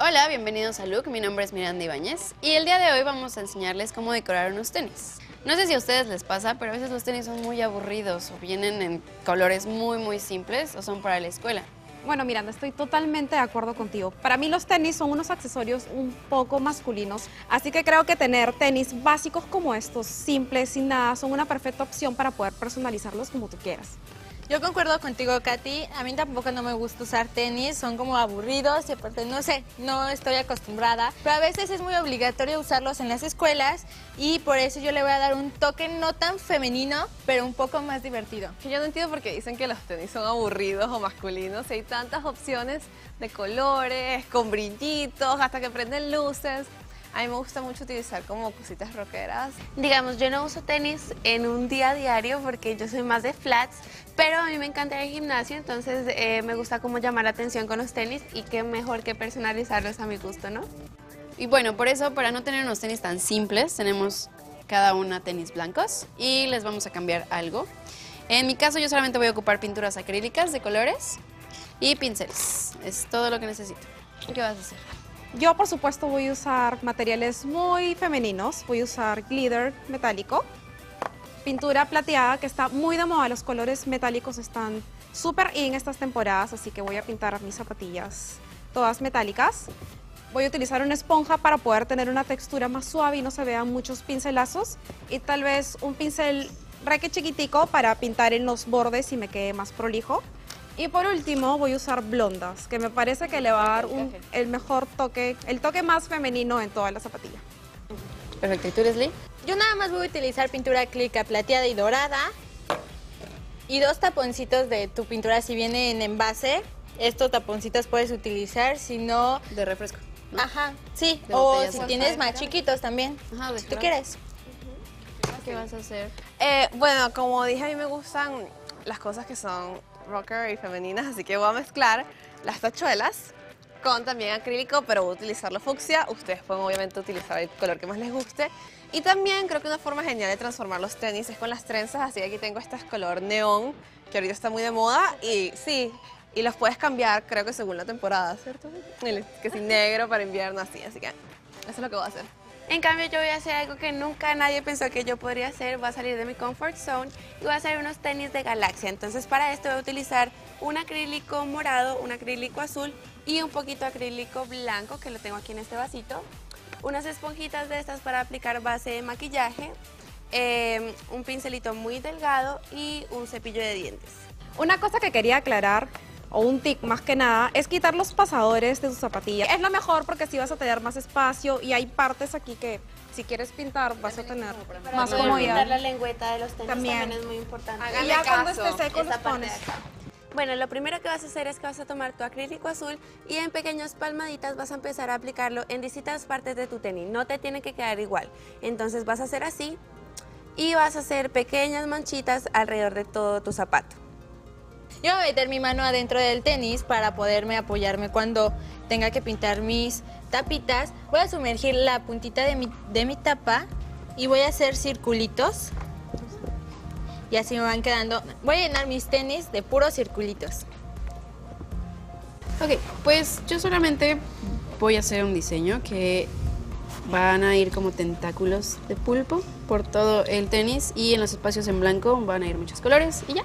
Hola, bienvenidos a Look, mi nombre es Miranda Ibáñez y el día de hoy vamos a enseñarles cómo decorar unos tenis. No sé si a ustedes les pasa, pero a veces los tenis son muy aburridos o vienen en colores muy muy simples o son para la escuela. Bueno, Miranda, estoy totalmente de acuerdo contigo. Para mí los tenis son unos accesorios un poco masculinos, así que creo que tener tenis básicos como estos, simples, sin nada, son una perfecta opción para poder personalizarlos como tú quieras. Yo concuerdo contigo, Katy. A mí tampoco no me gusta usar tenis, son como aburridos y aparte, no sé, no estoy acostumbrada. Pero a veces es muy obligatorio usarlos en las escuelas y por eso yo le voy a dar un toque no tan femenino, pero un poco más divertido. Yo no entiendo por qué dicen que los tenis son aburridos o masculinos. Hay tantas opciones de colores, con brillitos, hasta que prenden luces. A mí me gusta mucho utilizar como cositas rockeras. Digamos, yo no uso tenis en un día a diario porque yo soy más de flats, pero a mí me encanta el gimnasio, entonces eh, me gusta como llamar la atención con los tenis y qué mejor que personalizarlos a mi gusto, ¿no? Y bueno, por eso, para no tener unos tenis tan simples, tenemos cada una tenis blancos y les vamos a cambiar algo. En mi caso yo solamente voy a ocupar pinturas acrílicas de colores y pinceles. Es todo lo que necesito. ¿Qué vas a hacer? Yo, por supuesto, voy a usar materiales muy femeninos. Voy a usar glitter metálico, pintura plateada, que está muy de moda. Los colores metálicos están súper en estas temporadas, así que voy a pintar mis zapatillas todas metálicas. Voy a utilizar una esponja para poder tener una textura más suave y no se vean muchos pincelazos. Y tal vez un pincel reque chiquitico para pintar en los bordes y me quede más prolijo. Y por último voy a usar blondas, que me parece que le va a dar un- el mejor toque, el toque más femenino en toda la zapatilla. Perfecto. ¿Y tú, Leslie? Yo nada más voy a utilizar pintura acrílica plateada y dorada y dos taponcitos de tu pintura si viene en envase. Estos taponcitos puedes utilizar, si no... De refresco. ¿no? Ajá, sí, De o si tienes más chiquitos también, Ajá, de si tú quieres. ¿Qué vas a hacer? Eh, bueno, como dije, a mí me gustan las cosas que son rocker y femeninas, así que voy a mezclar las tachuelas con también acrílico, pero voy a utilizarlo fucsia. Ustedes pueden obviamente utilizar el color que más les guste. Y también creo que una forma genial de transformar los tenis es con las trenzas, así que aquí tengo este color neón, que ahorita está muy de moda, y sí, y los puedes cambiar, creo que según la temporada, ¿cierto? Que si negro para invierno, así, así que eso es lo que voy a hacer. En cambio, yo voy a hacer algo que nunca nadie pensó que yo podría hacer. Voy a salir de mi comfort zone y voy a hacer unos tenis de galaxia. Entonces, para esto voy a utilizar un acrílico morado, un acrílico azul y un poquito acrílico blanco, que lo tengo aquí en este vasito. Unas esponjitas de estas para aplicar base de maquillaje, eh, un pincelito muy delgado y un cepillo de dientes. Una cosa que quería aclarar, o un tic más que nada, es quitar los pasadores de tu zapatilla. Es lo mejor porque así vas a tener más espacio y hay partes aquí que si quieres pintar vas a tener más comodidad. pintar la lengüeta de los tenis También. también, es muy importante. Y ya cuando esté seco los pones. Bueno, lo primero que vas a hacer es que vas a tomar tu acrílico azul y en pequeñas palmaditas vas a empezar a aplicarlo en distintas partes de tu tenis. No te tiene que quedar igual. Entonces vas a hacer así y vas a hacer pequeñas manchitas alrededor de todo tu zapato. Yo voy a meter mi mano adentro del tenis para poderme apoyarme cuando tenga que pintar mis tapitas. Voy a sumergir la puntita de mi, de mi tapa y voy a hacer circulitos. Y así me van quedando. Voy a llenar mis tenis de puros circulitos. Ok, pues yo solamente voy a hacer un diseño que van a ir como tentáculos de pulpo por todo el tenis y en los espacios en blanco van a ir muchos colores y ya.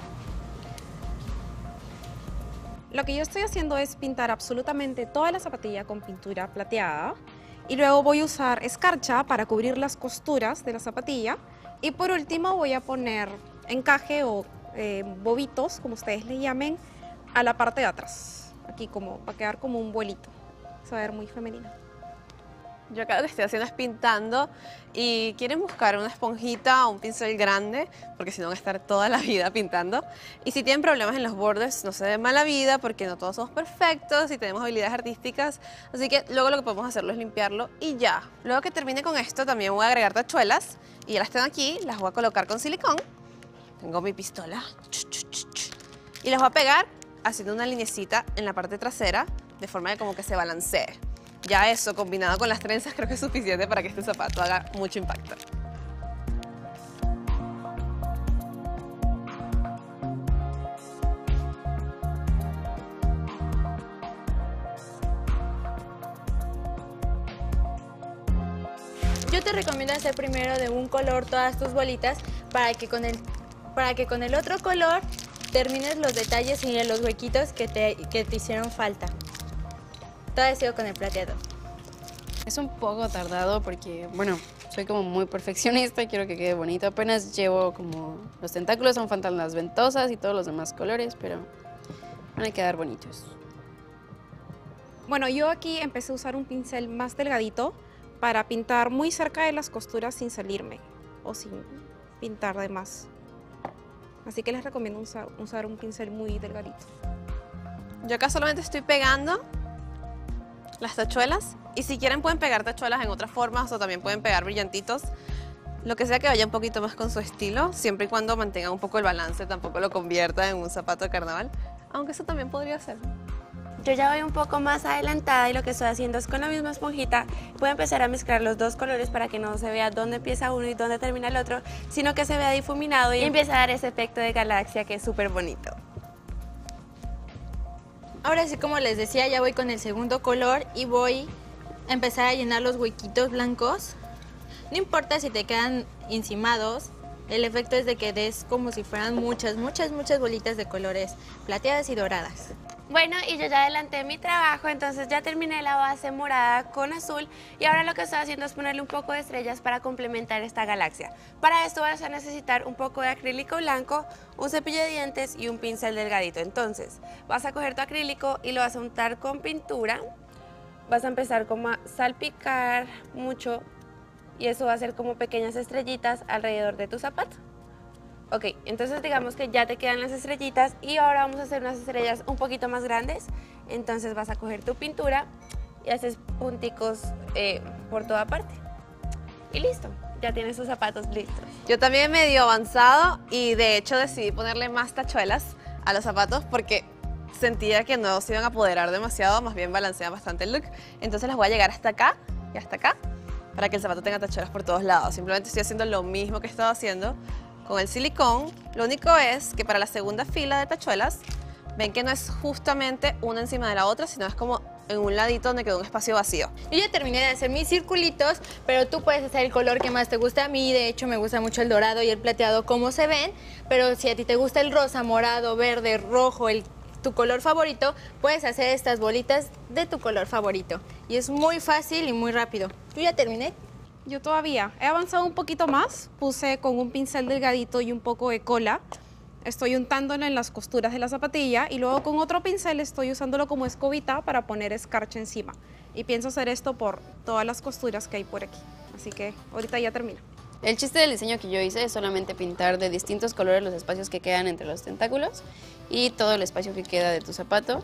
Lo que yo estoy haciendo es pintar absolutamente toda la zapatilla con pintura plateada y luego voy a usar escarcha para cubrir las costuras de la zapatilla y por último voy a poner encaje o eh, bobitos, como ustedes le llamen, a la parte de atrás. Aquí como va a quedar como un vuelito. Se va a ver muy femenino. Yo acá lo que estoy haciendo es pintando y quieren buscar una esponjita o un pincel grande porque si no van a estar toda la vida pintando. Y si tienen problemas en los bordes, no se den mala vida porque no todos somos perfectos y tenemos habilidades artísticas. Así que luego lo que podemos hacerlo es limpiarlo y ya. Luego que termine con esto también voy a agregar tachuelas y ya las tengo aquí, las voy a colocar con silicón. Tengo mi pistola. Y las voy a pegar haciendo una linecita en la parte trasera de forma de como que se balancee. Ya eso, combinado con las trenzas, creo que es suficiente para que este zapato haga mucho impacto. Yo te recomiendo hacer primero de un color todas tus bolitas para que con el, para que con el otro color termines los detalles y los huequitos que te, que te hicieron falta. Todo sido con el plateado. Es un poco tardado porque, bueno, soy como muy perfeccionista y quiero que quede bonito. Apenas llevo como los tentáculos, aún faltan las ventosas y todos los demás colores, pero van a quedar bonitos. Bueno, yo aquí empecé a usar un pincel más delgadito para pintar muy cerca de las costuras sin salirme o sin pintar de más. Así que les recomiendo usar, usar un pincel muy delgadito. Yo acá solamente estoy pegando las tachuelas y si quieren pueden pegar tachuelas en otras formas o también pueden pegar brillantitos. Lo que sea que vaya un poquito más con su estilo, siempre y cuando mantengan un poco el balance, tampoco lo convierta en un zapato de carnaval, aunque eso también podría ser. Yo ya voy un poco más adelantada y lo que estoy haciendo es con la misma esponjita voy a empezar a mezclar los dos colores para que no se vea dónde empieza uno y dónde termina el otro, sino que se vea difuminado y empieza a dar ese efecto de galaxia que es súper bonito. Ahora sí, como les decía, ya voy con el segundo color y voy a empezar a llenar los huequitos blancos. No importa si te quedan encimados, el efecto es de que des como si fueran muchas, muchas, muchas bolitas de colores plateadas y doradas. Bueno, y yo ya adelanté mi trabajo, entonces ya terminé la base morada con azul y ahora lo que estoy haciendo es ponerle un poco de estrellas para complementar esta galaxia. Para esto vas a necesitar un poco de acrílico blanco, un cepillo de dientes y un pincel delgadito. Entonces, vas a coger tu acrílico y lo vas a untar con pintura. Vas a empezar como a salpicar mucho y eso va a ser como pequeñas estrellitas alrededor de tu zapato. Ok, entonces digamos que ya te quedan las estrellitas y ahora vamos a hacer unas estrellas un poquito más grandes. Entonces vas a coger tu pintura y haces punticos eh, por toda parte. Y listo, ya tienes tus zapatos listos. Yo también medio avanzado y de hecho decidí ponerle más tachuelas a los zapatos porque sentía que no se iban a apoderar demasiado, más bien balancean bastante el look. Entonces las voy a llegar hasta acá y hasta acá para que el zapato tenga tachuelas por todos lados. Simplemente estoy haciendo lo mismo que he estado haciendo con el silicón. Lo único es que para la segunda fila de tachuelas, ven que no es justamente una encima de la otra, sino es como en un ladito donde quedó un espacio vacío. Yo ya terminé de hacer mis circulitos, pero tú puedes hacer el color que más te guste. A mí, de hecho, me gusta mucho el dorado y el plateado como se ven, pero si a ti te gusta el rosa, morado, verde, rojo, el tu color favorito, puedes hacer estas bolitas de tu color favorito. Y es muy fácil y muy rápido. ¿Tú ya terminé? Yo todavía he avanzado un poquito más, puse con un pincel delgadito y un poco de cola. Estoy untándolo en las costuras de la zapatilla y luego con otro pincel estoy usándolo como escobita para poner escarcha encima. Y pienso hacer esto por todas las costuras que hay por aquí. Así que ahorita ya termino. El chiste del diseño que yo hice es solamente pintar de distintos colores los espacios que quedan entre los tentáculos y todo el espacio que queda de tu zapato.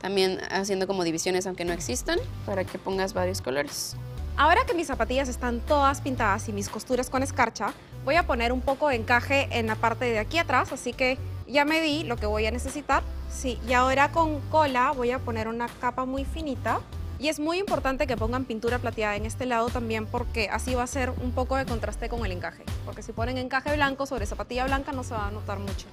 También haciendo como divisiones aunque no existan para que pongas varios colores. Ahora que mis zapatillas están todas pintadas y mis costuras con escarcha, voy a poner un poco de encaje en la parte de aquí atrás, así que ya me di lo que voy a necesitar. Sí, y ahora con cola voy a poner una capa muy finita. Y es muy importante que pongan pintura plateada en este lado también porque así va a ser un poco de contraste con el encaje. Porque si ponen encaje blanco sobre zapatilla blanca no se va a notar mucho.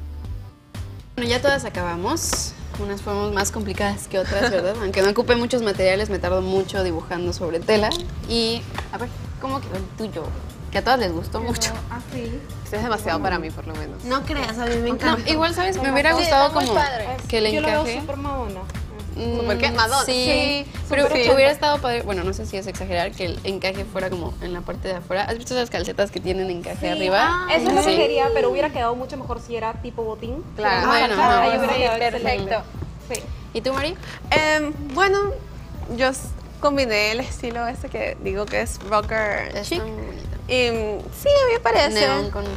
Bueno, ya todas acabamos. Unas fueron más complicadas que otras, ¿verdad? Aunque no ocupe muchos materiales, me tardo mucho dibujando sobre tela. Y, a ver, ¿cómo quedó el tuyo? Que a todas les gustó mucho. Así. Este es demasiado para mí, por lo menos. No creas, a mí me No, encanta. igual, ¿sabes? Me hubiera Sí, gustado muy como padre. que el Yo lo veo encaje... súper. ¿Súper qué? Madonna. Sí, Sí, pero hubiera estado padre, bueno, no sé si es exagerar, que el encaje fuera como en la parte de afuera. ¿Has visto esas calcetas que tienen encaje arriba? Eso es lo que Sí. quería, pero hubiera quedado mucho mejor si era tipo botín. Claro. Bueno, Ajá, ajá. ahí hubiera Sí, quedado perfecto. Sí. ¿Y tú, Mari? Em, bueno, yo combiné el estilo ese que digo que es rocker chic. Y sí, a mí me parece.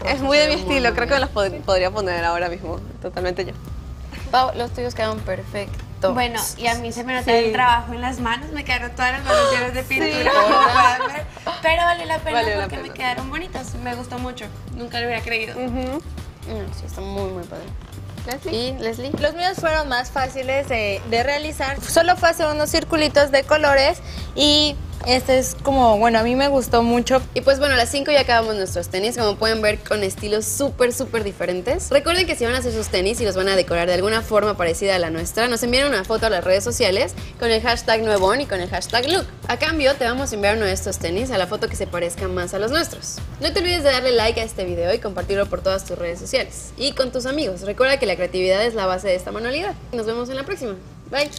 Es muy de mi estilo, creo que bien. los pod- podría poner ahora mismo, totalmente yo. Pau, los tuyos quedaron perfectos. Bueno, y a mí se me nota Sí. el trabajo en las manos, me quedaron todas las manos llenas de pintura, como pueden ver. Pero valió la pena Valió la porque pena. me quedaron bonitas, me gustó mucho, nunca lo hubiera creído. Mm, sí, está muy, muy padre. Leslie. ¿Y Leslie? Los míos fueron más fáciles de, de realizar. Solo fue hacer unos circulitos de colores y Este es como, bueno, a mí me gustó mucho. Y pues bueno, a las 5 ya acabamos nuestros tenis, como pueden ver, con estilos súper, súper diferentes. Recuerden que si van a hacer sus tenis y los van a decorar de alguna forma parecida a la nuestra, nos envían una foto a las redes sociales con el hashtag Nuevon y con el hashtag Look. A cambio, te vamos a enviar uno de estos tenis a la foto que se parezca más a los nuestros. No te olvides de darle like a este video y compartirlo por todas tus redes sociales. Y con tus amigos. Recuerda que la creatividad es la base de esta manualidad. Nos vemos en la próxima. Bye.